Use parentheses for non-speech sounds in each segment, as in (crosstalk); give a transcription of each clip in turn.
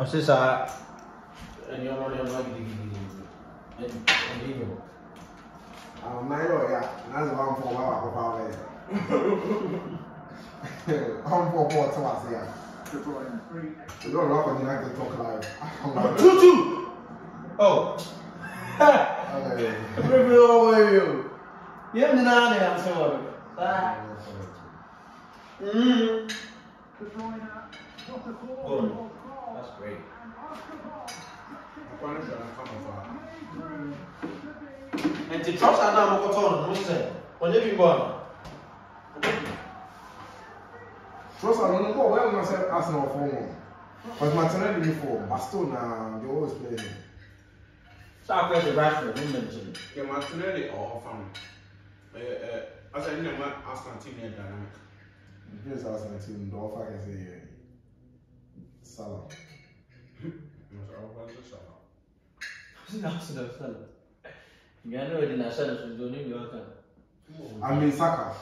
ɔsi saa nneɛma nneɛma gidigidi ɛni yɛ àwọn náà yọ ya náà sì wọn fọ wọn wà kó fáwọn yẹ wọn fọ bọ ọtí wà sí ya ìlú ọ̀rọ̀ ọkọ̀ ní láti tó kíláà yọ. tutu ɔ ebi ɔwɔ yi o yɛn nyinaa na yan sɛ wɔn saa mm. Oh that's great nti trɔsa naa mo kɔtɔ no mo sɛ ɔnyɛ bi bɔ a Trust me, no more. Well, myself Arsenal for one. But Martinelli for Baston now, they always play him. saa akɔyɛ sɛ rashford mo mbɛ nkyɛn Okay, Martinelli or Fan. Uh, uh, as I know, Aston team is dynamic. This Arsenal team, the offer can say yeah. No ɔka I mean Saka.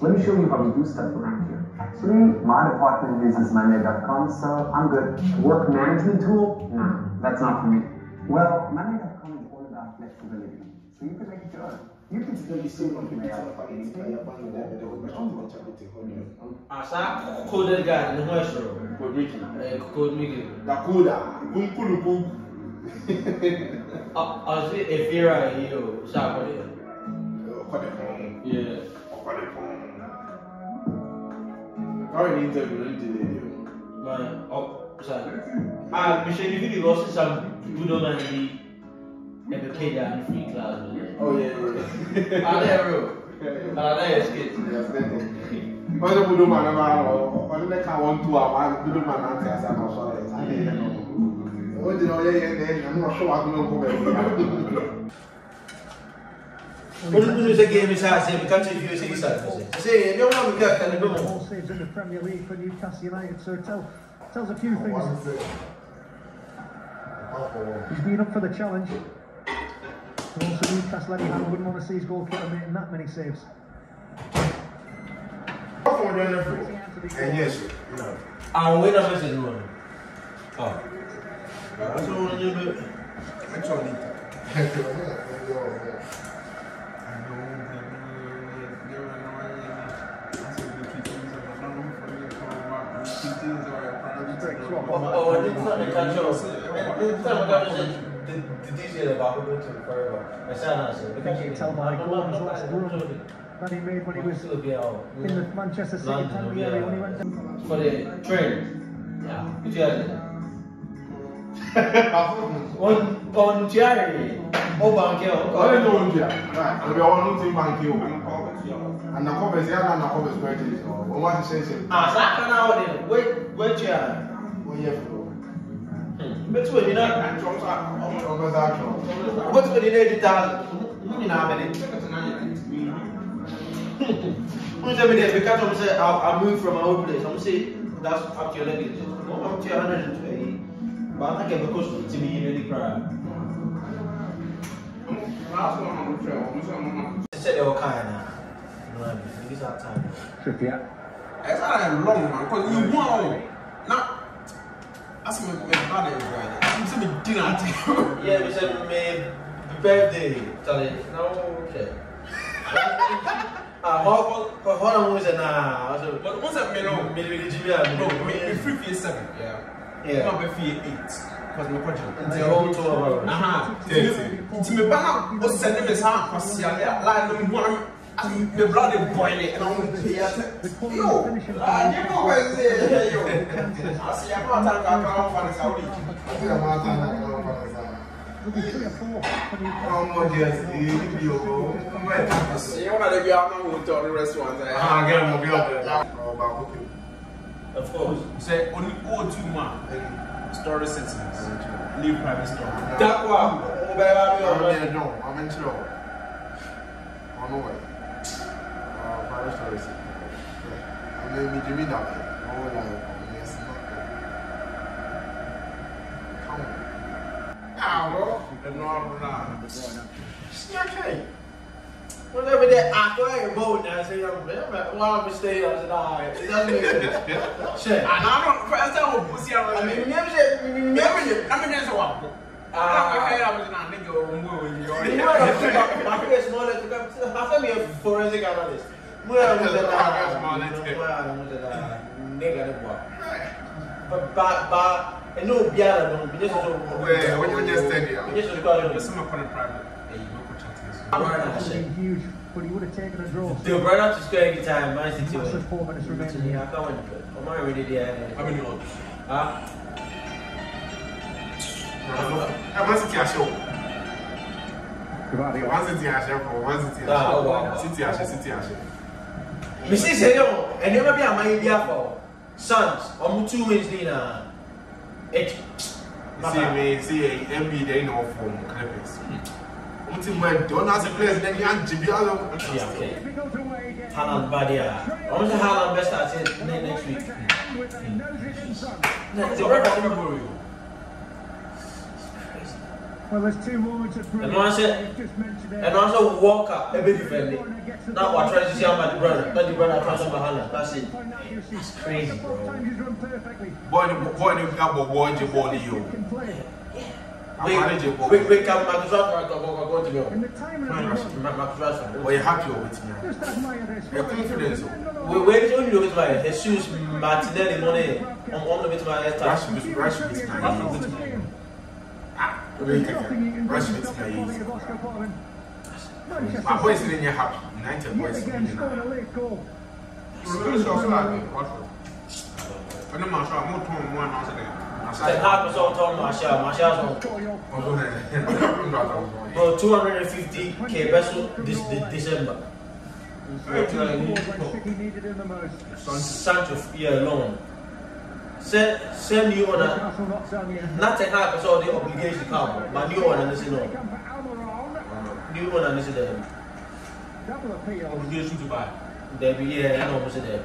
Let me show you how we do stuff around here. Actually, my department uses Monday.com, so I'm good. Work management tool? Nah, that's not for me. Well, Monday.com is all about flexibility, so you can make it your own. You can still see what you may have for anything. asa coded guy ne ho ɛsoro ɛɛ code miki Dakoda. Kunkulu kunku. ɔsi efira yi o saa akɔde Ọkọ de pọn. yɛ Ọkọ de pọn. Báwo ni interview ló ń délé yìí o? ma ɔ saa a mihyɛ ni video ɔsi sam budo na bi ɛbɛ keja ne free class o Oh yeah, yeah. ada (laughs) yɛ real? Ada yɛ skate Wọ́n ṣe budu màá náà lọ, wọ́n ní ká wọ́n tu àwọn budu màá náà ti àṣà náà sọ̀rọ̀ ẹ̀ sáà ní ẹ̀ náà. Ó di náà yẹ yẹn ní ẹ̀ ní ọ̀ṣọ́ wa tó ló ń kó bẹ̀rẹ̀ fún olu sɛ game saa sɛ mika kyerɛ fie sɛ yi saa sɛ ɛnyɛ wɔn a mika ka ne bɛ All mo saves in the Premier League for Newcastle United, so it tell, tells a few things. He's been up for the challenge. And also Newcastle anyhow wouldn't want to see his goalkeeper making that many saves. Ọkọ̀ wọn dẹ́nu fún ẹ̀yìn ẹ̀ṣẹ̀. àwọn wei na mɛ sɛ ne wɔn ɔ ɔsɛ wɔn nyɛ bɛ Ẹ̀tọ́ ni. ɔ ne nsa ne ka kyerɛ ne nsa ne ka kyerɛ sɛ didi sɛ yɛ baako bɛ to fɛrɛ ba ɛsɛ anase I think you. can tell by Gordon's last run that? he made when he was in the Manchester City London, friendly area when he yeah. went down. for the train. Itu (laughs) ya on on tiare o banke o Ọ̀rẹ́ ní oúnjẹ à, àbí ọwọ́ ló ti ń báńkì o. Ànàkọ́bẹ̀sì yàrá ànàkọ́bẹ̀sì pẹ̀lú ìṣẹ̀ wọ́n wá ti ṣe é ṣe. ah sa kana o de we we tiare Ó yẹ fún ọ. betu we dina Ọmọ ẹ̀dá àjọ. betu we dina edita ni na amene Who tell me that because I'm say I, I moved from my old place. I'm say that's up to your luggage. No, I'm to 120. But I think because to me in the crowd. Said they were kind of. No, these are time. Trippier. It's not long man, because you want now. That's my bad everybody. I'm saying dinner. Yeah, we said my birthday. Charlie, no okay. (laughs) Ah, how how how long was it now? I was But once I made no, Maybe the Jimmy. no, me free for seven. Yeah. Yeah. Not be for eight. Because my project. Until whole tour of Aha. Nti me ba na o send me sa kwasi ya la no mu an me blood dey boil it and I want to pay at Yo, ah, you know where is it? Yo. Asi ya ma ta ka ka fa ni Saudi. Àti àwọn àtàwọn ọmọ ọmọ ọmọ There'll be three or four for Newcastle. ọmọ díẹ̀ sí ibi ògbó. Ọmọ ẹ̀ka Asi ya na dey be out na hotel the restaurant. Ah, gẹ́gẹ́ mo bí ọ̀bẹ. Ọba àkókò. Of course. Say only go to ma story settings. Leave private store. That one. Mo bẹ wá bí Àwọn ọ̀rọ̀. ẹ̀ dùn, àwọn Àwọn èmi jẹ́ mi dàbẹ̀. Ọwọ́ ìlà ẹ̀kọ́ ní ẹ̀sìn náà. Káwọn. Ah, bro. No, no. Okay. Well, every there, I thought I boat and I said, yeah, man, why am I staying? I said, all right, it doesn't make sense. Shit. And I don't first time we pussy I I was mean, never said, never never said. I mean that's what Ah. I heard I was not nigga or move You know what I'm saying? (laughs) My face more like, I feel me a forensic analyst. Mo yà mo tẹ Progress more like da, it. mo yà mo tẹ da, nigga de bọ. Ba ba, ẹni obi ara dùn, bi nye soso. Wait, when you just steady. Bi nye soso kọ́ ọ́ Listen my corner private. Hey, you know chat this. I'm right That now, would have shit. been huge, but he would have taken a draw. The brother to square every time, Man City. Massive four minutes remaining. Yeah, I can't win. I'm already there. How many odds? Ah, I want City show. Gvardiol. One City show for one City Ah, oh, wow. show. City show, City show. me see say yo, ẹni ọmọ bi àmà yẹn bi afọ, Suns, ọmọ two wins ní na, it. You see me, see MB they know from Clippers. What team went? Don't ask the players then you and GB all of Yeah, okay. Difficult away again. Haaland bad yeah. I'm say Haaland best start in next week. With the noses in front. The brother, Well, there's two moments of And I said- You've just mentioned it. and also Walker, a bit differently. Now we're trying to see how my brother, not the brother trying to Haaland. That's it. That's crazy, bro. Times he's. Boy, boy, you got boy, boy, you boy, you. Can play. I'm managing Wait, wait, wait, can Marcus Rashford go go go to go? In the time of the run, Ma- Marcus Rashford. Boy, you happy with me. just admire this. Yeah, confidence. Wait, wait, it's only with my Jesus Martinelli money on on the bit my head. Rush with rush with my Rush with with my. Really kick Rush with my My boys in your happy. United boys Yet in again, your scoring a late goal. Ọdún máa sọ àmú tó mú àná ọ̀sẹ̀ dẹ̀. Ten Hag was on Tom Martial, Martial's on Ọdún 250k vessel this, this December. Goals when City needed him the most. Sancho, yeah, loan. Send send you on a Newcastle not done yet. not Ten Hag the obligation come, but new one and this is no. Come for Almiron. New one and this is the Double appeal. Obligation to buy. there be yeah, I know what's there.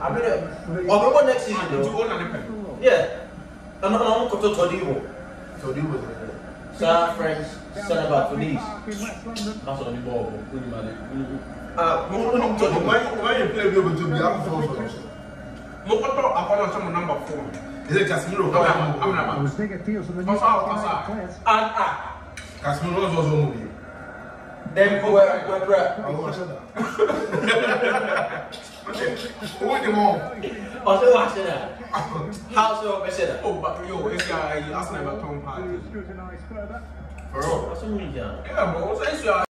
I mean, uh, or maybe next season To though. own an pen. Yeah, I'm not I'm going to Todibo. So do Sir French center back for Leeds. Park in West London. That's on the ball. bro. Really mad. Ah, mo mo mo So Todibo. when when you play good to be I'm so so. Mo kọ́tọ̀ akọ́nà sọ́mu number four. Is it Casemiro? I'm not. I'm It not. was big appeals from the Pass out, pass Newcastle out. players. And ah, Casemiro was also movie. then go where where where. I want to say that. Owó ni mo. Ọsẹ wa ṣe dà. How so ọbẹ ṣe dà? Oh, but yo, esse guy, Arsenal vai tomar um party. Scrutinised further. For real. Ọsẹ mi jà. Yeah, bro, what's that?